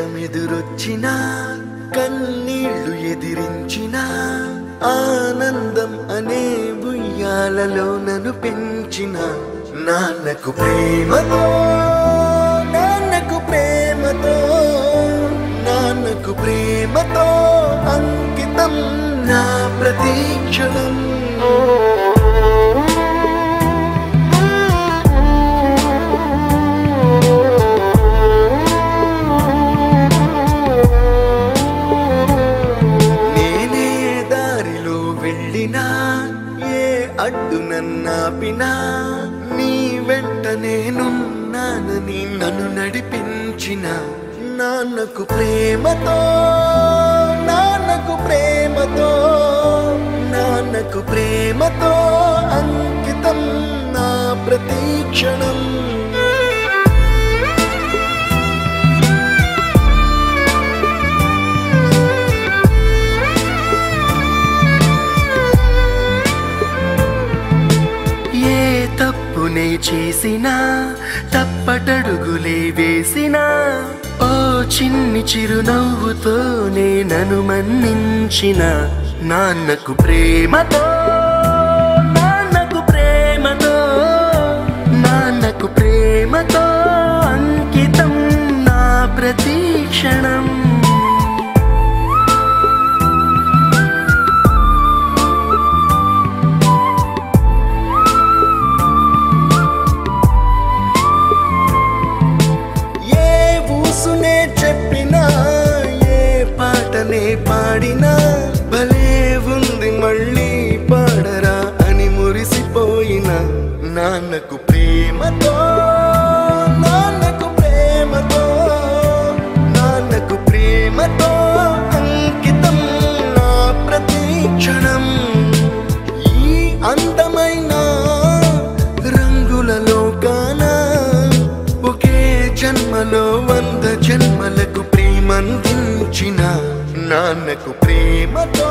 కష్టమెదురొచ్చినా కన్నీళ్ళు ఎదిరించినా ఆనందం అనే బుయ్యాలలో నన్ను పెంచిన నాన్నకు ప్రేమతో నాన్నకు ప్రేమతో నాన్నకు ప్రేమతో అంకితం నా ప్రతీక్షణం అడ్డు నన్నాపినా నీ వెంట నేనున్నానని నన్ను నడిపించిన నాన్నకు ప్రేమతో నాన్నకు ప్రేమతో నాన్నకు ప్రేమతో అంకితం నా ప్రతీక్షణం తప్పునే చేసినా తప్పటడుగులే వేసినా ఓ చిన్ని చిరునవ్వుతో నేనను మన్నించిన. నాన్నకు ప్రేమతో నాన్నకు ప్రేమతో నాన్నకు ప్రేమతో అంకితం నా ప్రతీక్షణ పాటనే పాడినా? భలే ఉంది మళ్ళీ పాడరా అని మురిసిపోయిన? నాన్నకు వంద జన్మలకు ప్రేమందించిన నాన్నకు ప్రేమతో